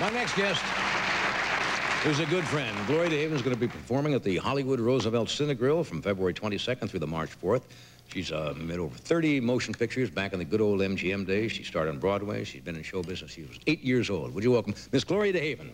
My next guest is a good friend. Gloria DeHaven is going to be performing at the Hollywood Roosevelt Cinegrill from February 22nd through the March 4th. She's uh, made over 30 motion pictures back in the good old MGM days. She started on Broadway. She's been in show business. She was eight years old. Would you welcome Miss Gloria DeHaven?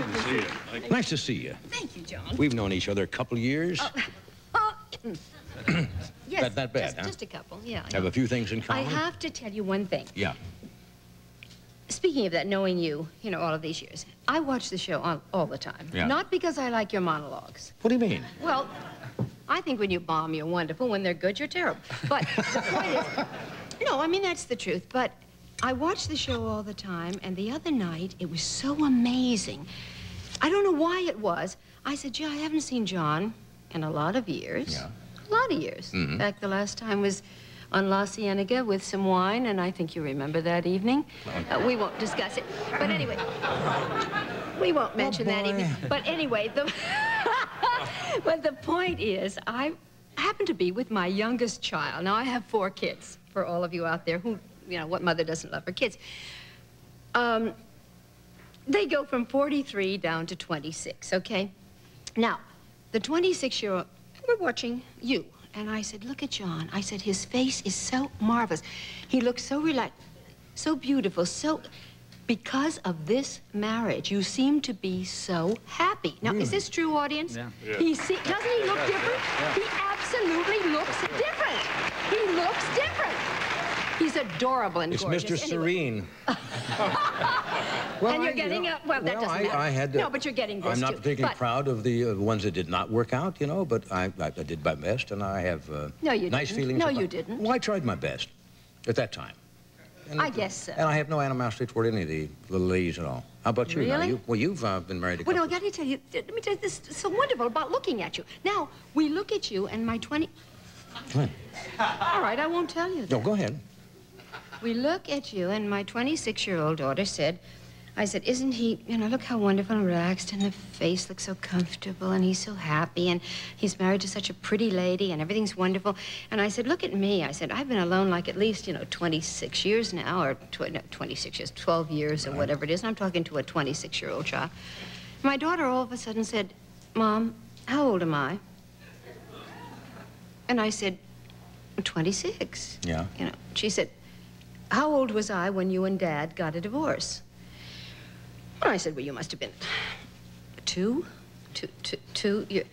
Good to see you. Nice to see you. Thank you, John. We've known each other a couple of years. Oh, oh mm. yes, Not that bad, just, huh? just a couple, yeah. I Have know. a few things in common. I have to tell you one thing. Yeah. Speaking of that, knowing you, you know, all of these years, I watch the show all, all the time. Yeah. Not because I like your monologues. What do you mean? Well, I think when you bomb, you're wonderful. When they're good, you're terrible. But the point is, no, I mean, that's the truth. But I watch the show all the time, and the other night, it was so amazing. I don't know why it was. I said, gee, I haven't seen John in a lot of years. Yeah. A lot of years. Mhm. In fact, the last time was on La Cienega with some wine, and I think you remember that evening. Uh, we won't discuss it. But anyway, we won't mention that evening. But anyway, the, but the point is, I happen to be with my youngest child. Now, I have four kids, for all of you out there who, you know, what mother doesn't love her kids. Um, they go from 43 down to 26, okay? Now, the 26-year-old, we're watching you. And I said, look at John. I said, his face is so marvelous. He looks so relaxed, so beautiful, so... Because of this marriage, you seem to be so happy. Now, is this true, audience? Yeah. Yeah. He see, doesn't he look different? Yeah, He absolutely looks different. He looks different. He's adorable and It's gorgeous. Mr. Anyway. Serene. well, and you're I- getting you know, a, well, that well, doesn't I, matter. I had to, no, but you're getting this I'm not too. particularly proud of the uh, ones that did not work out, you know, but I, I, I did my best, and I have uh, No, you nice didn't. feelings. No, about- you didn't. Well, I tried my best at that time. And, I guess so. And I have no animosity toward any of the little ladies at all. How about you? Now? Really? You, well, you've uh, been married a Well, no, I got to tell you, let me tell you, this is so wonderful about looking at you. Now, we look at you, and my 20... Go ahead. All right, I won't tell you that. No, go ahead. We look at you, and my 26-year-old daughter said, I said, isn't he, you know, look how wonderful and relaxed, and the face looks so comfortable, and he's so happy, and he's married to such a pretty lady, and everything's wonderful. And I said, look at me. I said, I've been alone like at least, you know, 26 years now, or tw no, 26 years, 12 years, or whatever it is, and I'm talking to a 26-year-old child. My daughter all of a sudden said, Mom, how old am I? And I said, 26. Yeah. You know, she said, how old was I when you and Dad got a divorce? Well, I said, well, you must have been two, two, two, two. You...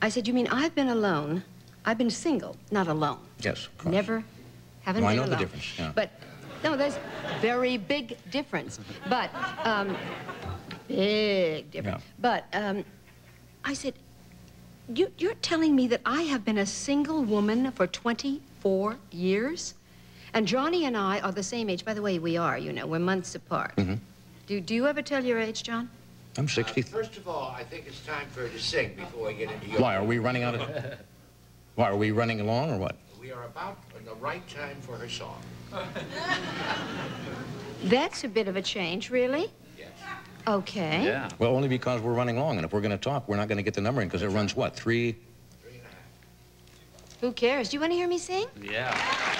I said, you mean I've been alone? I've been single, not alone. Yes, of course. Never, haven't No, I been know the difference, yeah. But no, there's very big difference. But um, big difference. Yeah. But um, I said, you, you're telling me that I have been a single woman for 24 years? And Johnny and I are the same age. By the way, we are, you know, we're months apart. Mhm. Do, do you ever tell your age, John? I'm 60. Uh, first of all, I think it's time for her to sing before we get into your... Why, are we running out of... Why, are we running along, or what? We are about in the right time for her song. That's a bit of a change, really? Yes. Okay. Yeah. Well, only because we're running long, and if we're going to talk, we're not going to get the number in, because it runs, what, three... Three and a half. Who cares? Do you want to hear me sing? Yeah.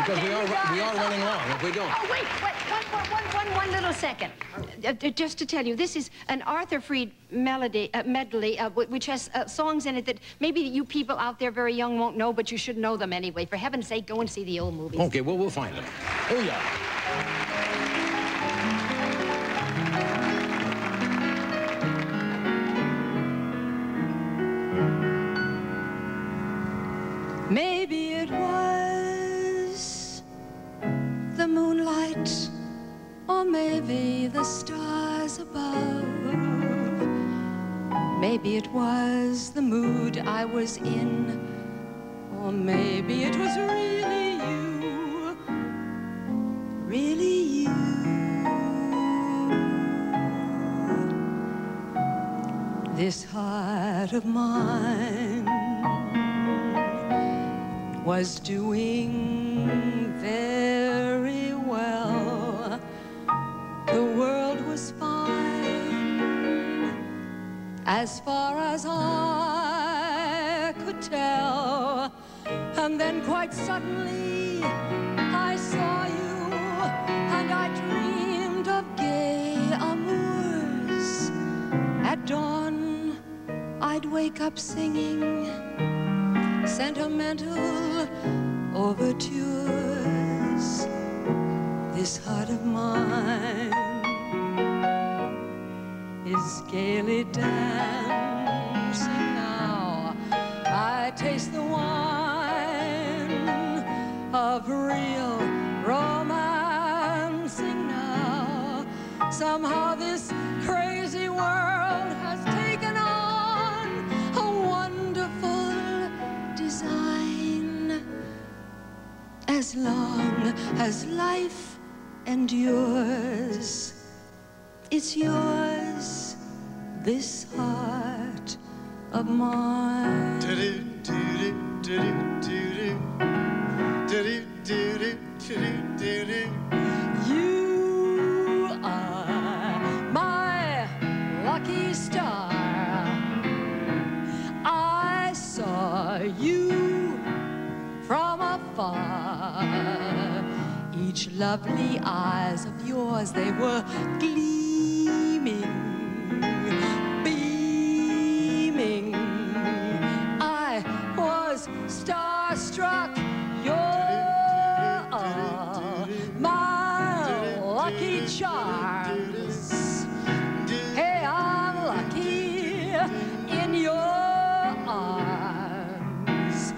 Because we are, we are running long. If we don't... Oh, wait, wait, one, one, one, one, one little second. Uh, uh, just to tell you, this is an Arthur Freed melody, uh, medley, uh, which has uh, songs in it that maybe you people out there very young won't know, but you should know them anyway. For heaven's sake, go and see the old movies. Okay, well, we'll find them. Oh, yeah. Maybe it was the mood I was in, or maybe it was really you, really you. This heart of mine was doing very as far as I could tell. And then quite suddenly I saw you and I dreamed of gay amours. At dawn, I'd wake up singing sentimental overtures. Dancing now. I taste the wine of real romancing now. Somehow this crazy world has taken on a wonderful design. As long as life endures, it's yours, this heart of mine. You are my lucky star. I saw you from afar. Each lovely eyes of yours, they were gleaming, starstruck. You're my lucky charms. Hey, I'm lucky in your arms.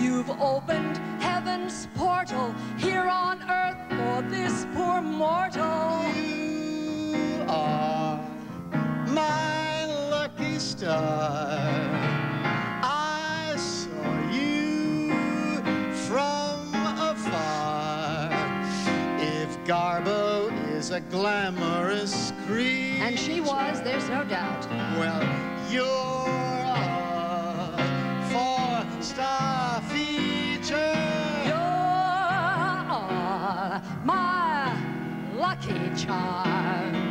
You've opened heaven's portal here on earth for this poor mortal. You are my lucky star. Glamorous creature, And she was, there's no doubt. well, you're a four-star feature. You're my lucky charms.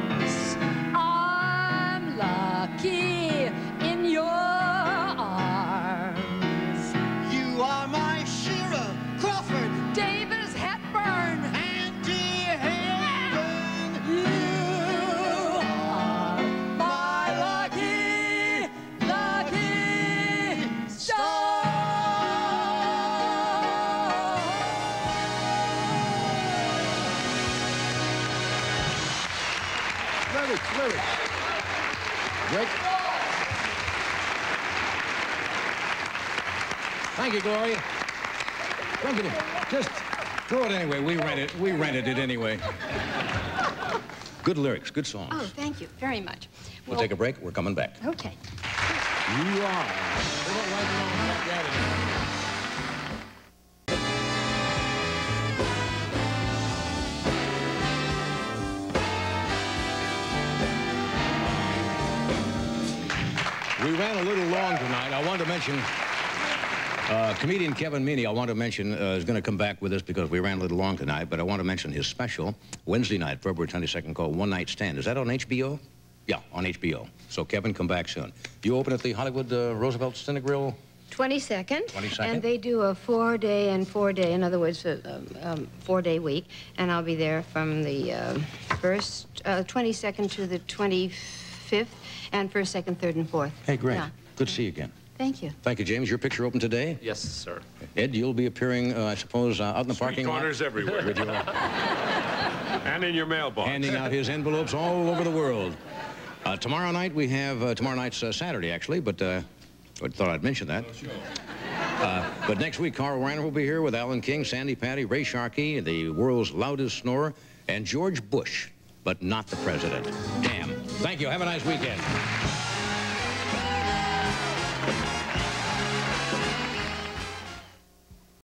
Lyrics, lyrics. Great. Thank you, Gloria. Get it. Just throw it anyway. We rented We rented it anyway. Good lyrics, good songs. Oh, thank you very much. We'll take a break. We're coming back. Okay. You are. Ran a little long tonight. I wanted to mention uh, comedian Kevin Meaney, I want to mention, uh, is going to come back with us because we ran a little long tonight, but I want to mention his special Wednesday night, February 22nd, called One Night Stand. Is that on HBO? Yeah, on HBO. So Kevin, come back soon. You open at the Hollywood uh, Roosevelt Cinegrill 22nd. 22nd? And they do a four-day and four-day, in other words, a um, um, four-day week. And I'll be there from the uh, first, uh, 22nd to the 25th, and first, second, third, and fourth. Hey, great. Yeah. Good to see you again. Thank you. Thank you, James. Your picture open today? Yes, sir. Ed, you'll be appearing, uh, I suppose, uh, out in the Street parking corners lot everywhere. with your and in your mailbox. handing out his envelopes all over the world. Uh, tomorrow night we have, uh, tomorrow night's uh, Saturday, actually, but uh, I thought I'd mention that. Uh, but next week, Carl Reiner will be here with Alan King, Sandi Patti, Ray Sharkey, the world's loudest snorer, and George Bush, but not the president. Damn. Thank you. Have a nice weekend.